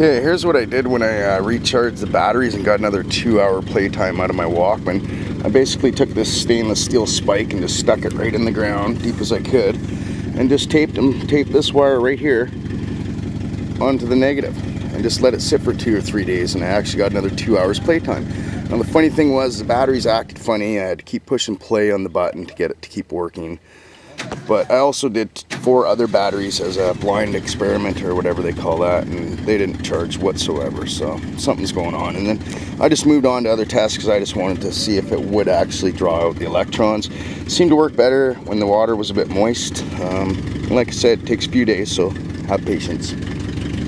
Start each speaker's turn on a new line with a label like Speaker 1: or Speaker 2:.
Speaker 1: Okay, here's what I did when I uh, recharged the batteries and got another two hour playtime out of my Walkman. I basically took this stainless steel spike and just stuck it right in the ground, deep as I could, and just taped them, taped this wire right here onto the negative and just let it sit for two or three days and I actually got another two hours playtime. Now the funny thing was the batteries acted funny. I had to keep pushing play on the button to get it to keep working. But I also did four other batteries as a blind experiment or whatever they call that, and they didn't charge whatsoever. So something's going on. And then I just moved on to other tests because I just wanted to see if it would actually draw out the electrons. It seemed to work better when the water was a bit moist. Um, like I said, it takes a few days, so have patience.